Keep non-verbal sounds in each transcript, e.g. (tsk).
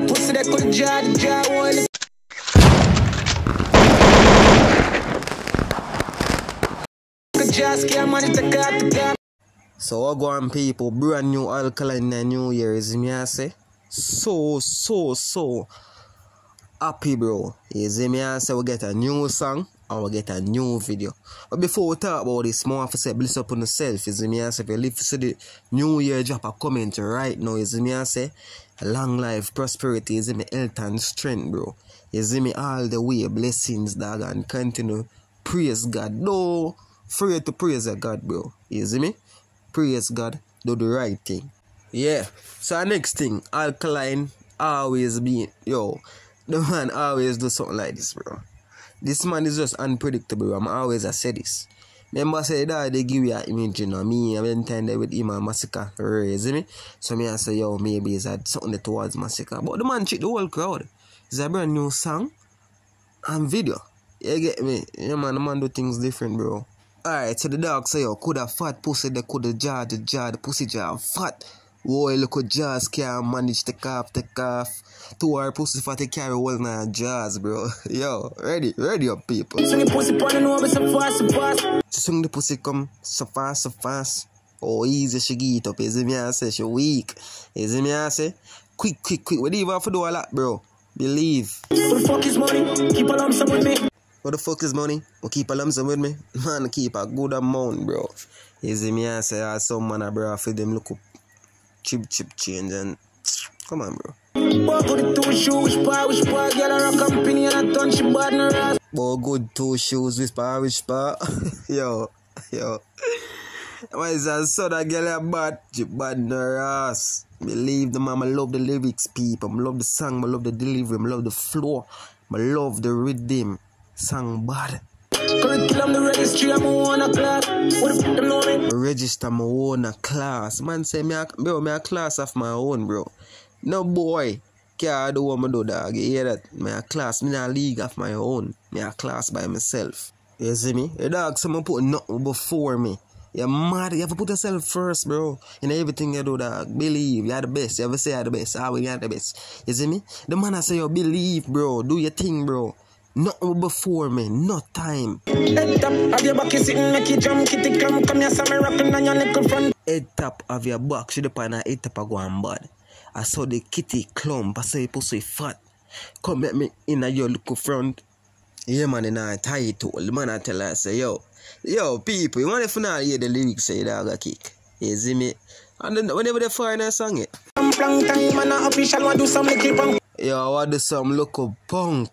fat pussy that could jar the jar one. So what go on people, brand new alkaline in new year is me I say. So so so happy bro. Is me I say we get a new song and we get a new video. But before we talk about this, more to say bless up on yourself. You see me I say if you live to see the new year drop a comment right now, is me I say long life, prosperity, is me health and strength bro. You see me all the way, blessings dog and continue praise God. No afraid to praise God bro. You see me? praise God, do the right thing. Yeah. So next thing, alkaline always be yo, the man always do something like this, bro. This man is just unpredictable. I'm always I say this. Remember I say that they give you an image, you know, me I went time there with him and Masicka raise me. So me I say yo maybe it's had something towards Masicka. But the man trick the whole crowd. It's a brand new song and video. You get me? Yeah man, the man do things different, bro. Alright, so the dog say, yo, could a fat pussy that could have jar the pussy jar fat. Boy, look at Jazz can't manage to cough, take off. Two our pussy fat, they carry all now, Jazz, bro. (laughs) Yo, ready, ready up, people. So the pussy over so fast, so fast. The pussy come so fast, so fast. Oh, easy she get up, see me I say, she weak. See me I say? Quick, quick, quick. What do you have to do a lot, bro? Believe. What the fuck is money? Keep a lump sum with me. What the fuck is money? We keep a lump sum with me? (laughs) Man, keep a good amount, bro. See me, I say, I some man, bro, for them look up chip chip change and (tsk) come on, bro. Boy, go the two shoes, bar, which bar, girl, and a company, and a ton, she bad in ass. Boy, good two shoes, which part? (laughs) yo, yo. Why is that so that girl a bad? She bad in her ass. Believe the man, I love the lyrics, people. I love the song, I love the delivery, I love the flow, I love the rhythm. Song bad. Curriculum, the registry, I'm on a class. What the register my own class. Man say me a, bro, me a class of my own, bro. No boy can't do what me do, dog. You hear that? Me a class, me a league of my own. Me a class by myself. You see me? The dog me put nothing before me. You're mad. You have to put yourself first, bro. In everything you do, dog. Believe. You're the best. You ever say you're the best. How you're the best. You see me? The man I say you believe, bro. Do your thing, bro. Nothing before me. No time. Head top of your back, you sitting, make you jump, kitty come, come here, so me rocking on your little front. head top of your back should upon a head top a go and bad. I saw the kitty clump, I saw your pussy fat. Come at me in a your look front. Yeah man in a title. The man I tell her say yo, yo people, you want if you not hear the lyrics say that I kick. You see me? And then whenever they find a song it. I'm long time, man, official, want do some little punk. Yo, what do some local punk?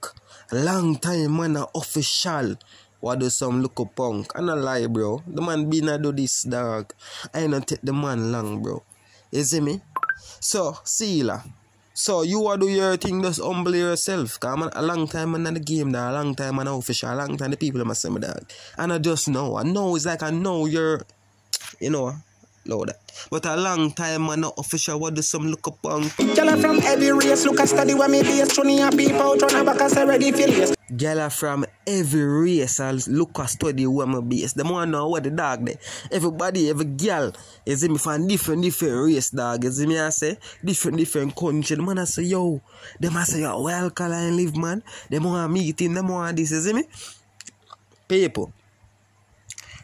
Long time man a official. What do some local punk? I not lie, bro. The man been a do this, dog. I not take the man long, bro. You see me? So, Sealer. So, you want do your thing, just humble yourself. Man, a long time man in the game, dog. A long time man official. A long time the people must say me, dog. And I just know. I know it's like I know you're, you know, Lord. But a long time man not official. What do some look? Tell her from every race, look at study when me base, twenty and people, turn back and say ready for this. Gala from every race I look at study where my base. Them want know what the dog there. Everybody, every girl, is see me from different different race dog. See me I say different different country. The man I say yo, them I say yo, where alkaline live man. Them want meeting, them want this. See me? People.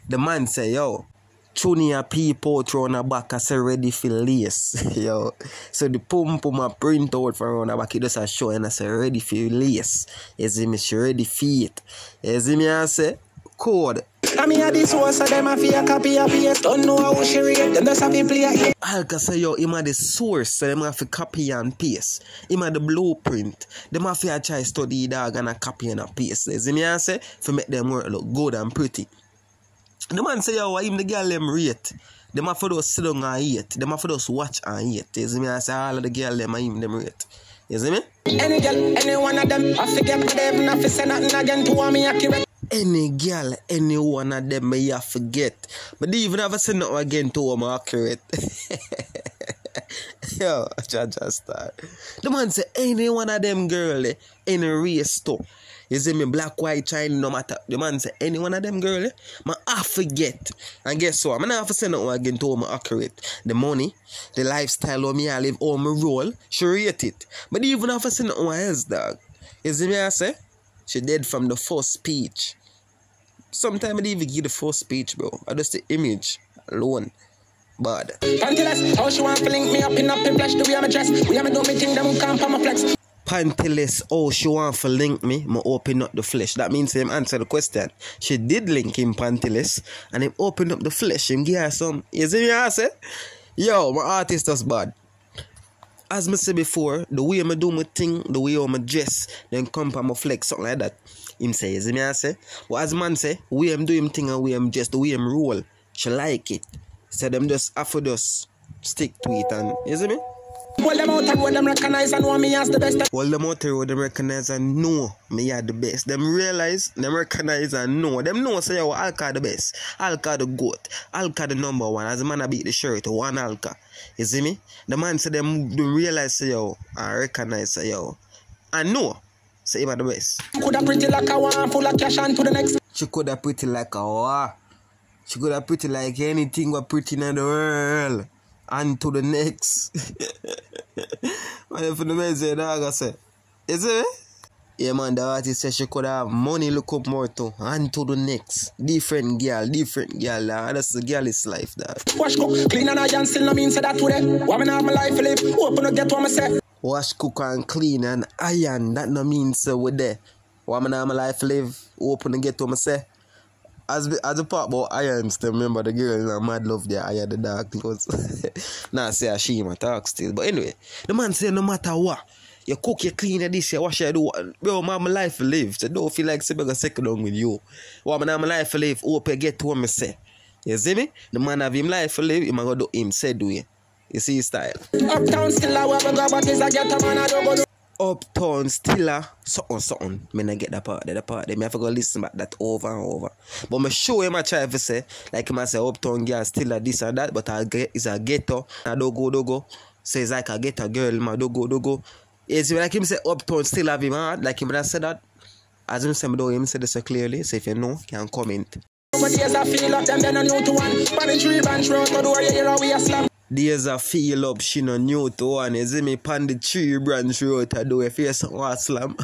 The man say yo. Chunia people thrown a back I say ready for lace. (laughs) Yo. So the pum pum a print out from around the back it just a show and I say ready for lace. You see me she ready for it. You see me I say code. I mean, this was so them a fear copy a paste. Don't know how she rate, them just have to play it. Alka say yo him a the source so them have to copy and paste. Him a the blueprint. Them have to try study dog and a copy and a paste. You see me I say for make them work look good and pretty. The man say, yo, him the girl them rate. Them have to just sit down and eat. Them have to just watch and eat. You see me? I say all of the girl them and him them rate. You see me? Any girl, any one of them, I forget what they even have to say nothing again to me accurate. Any girl, any one of them may you forget. But they even have to say nothing again to them accurate. (laughs) Yo, just start. The man say any one of them girl, eh, any race too. You see me, black, white, Chinese, no matter. The man say, any one of them girl, eh? Man, I forget. And guess what? I'm not have to say nothing again to me accurate. The money, the lifestyle of me I live, all my role, she rate it. But even have to say nothing else, dog. You see me, I say? She dead from the first speech. Sometimes I didn't even give the first speech, bro. I just the image alone. Bad. Pantyless, how she want to link me up in up in flesh, the way I'm dressed. We am do me thing, them can't my flex. Pantyless, oh, she want to link me, me open up the flesh. That means him answer the question. She did link him pantyless, and him open up the flesh, him give her some. You see me, say? Yo, my artist is bad. As me say before, the way I do my thing, the way I'm dress, then come pa my flex, something like that. Him say, you see me, I say? But as man say, way I'm do him thing and way I'm just, the way I'm roll, she like it. So them just have to just stick to it and, you see me? Well, them out and road, them recognize and know me as the best. Well, them out the road, them recognize and know me are the best. Them realize, them recognize and know. Them know say, yo, Alka the best. Alka the goat. Alka the number one. As a man I beat the shirt, one Alka. You see me? The man say them, them realize say, yo, I recognize say, yo. And know, say him the best. She Coulda pretty like a one full of cash and to the next. She could have pretty like a one. She could have pretty like anything but pretty in the world. And to the next. Man, if the man say dog, I say. You see me? Yeah, man, the artist said she could have money look up more too. And to the next. Different girl, different girl. Uh, that's the girl is life, dog. Wash cook, clean and iron, still no mean say that today. Woman have my life live, open up get what me say. Wash, cook, and clean and iron. That no means so we there. Woman have my life live. Open and get what me say. As as the part about irons, still remember the girl in a mad love their iron the dark clothes. (laughs) nah, say a she my talk still. But anyway, the man say no matter what, you cook, you clean, you this, you wash, you do. Bro, man, my life live. So don't feel like go second down with you. What man, my life live. Hope you get to what me say. You see me? The man have him life live. Him a go do him say do it. You see his style. Still I go, but I get a man I don't go. Uptown Stiller, uh, something, something. Me not get that part, that part. Me have to go listen back that over and over. But me show him I try to say, like him I say, Uptown girl Stiller this and that, but I get is a ghetto. I don't go, don't go. So it's like a ghetto girl, my don't go, don't go. It's like him say Uptown still have him hard, like him that said that. As him say, do him say this so clearly. So if you know, can comment. But days I feel up, them then I new to one. But the tree branch road, no door, you hear how we a slam. There's a feel up, she no new to one. You see me pan the tree branch road to do a face on slam.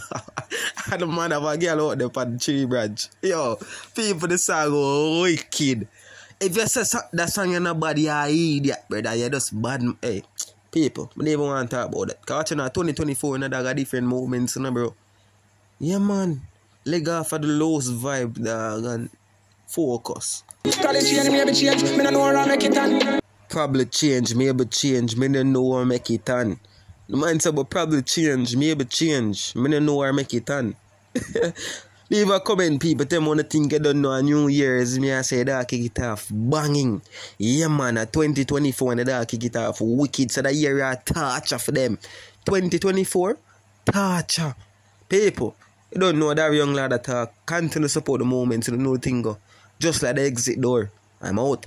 (laughs) and the man have a girl out there pan the tree branch. Yo, people the song wicked. If you say that song in nobody you are idiot, brother, you just bad. Hey, people, I don't even want to talk about that. Cause watching now 2024 and that got different movements, you know, bro. Yeah, man. Leg off of the lowest vibe, dog, and focus. College maybe change. Me no know where I make it on. Probably change, maybe change, me don't know where make it on. The man say, but probably change, maybe change, me don't know where make it on. (laughs) Leave a comment, people. Tell me one thing you don't know. A New Year's, me I say that kick it off banging. Yeah, man. A 2024 and that kick it off wicked. So that year a torture for them. 2024, torture. People, you don't know that young lad that talk. Continue support the moment to the new thing go. Just like the exit door. I'm out.